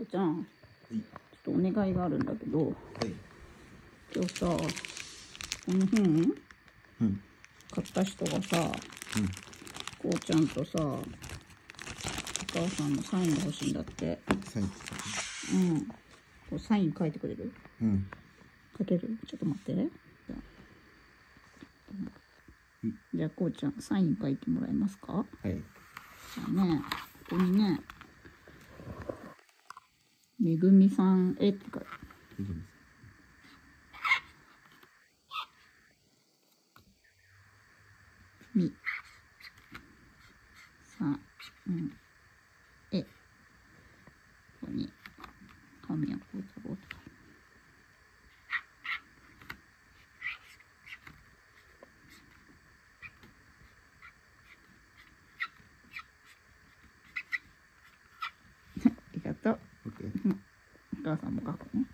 こちゃん、はい。ちょっとお願いがあるんだけど、はい。今日さ、この本うん。買った人がさ、うん。こうちゃんとさ、お母さんのサインが欲しいんだって。サイン。うん。こうサイン書いてくれる？うん。書ける？ちょっと待って。じゃあうんじゃあ、こうちゃん、サイン書いてもらえますか？はい。じゃあね、ここにね、めぐみさんへって書いて。み、さ、うん、え、ここに、紙をこうたぼうと。ありがとう。オッケー。お母さんも書くね。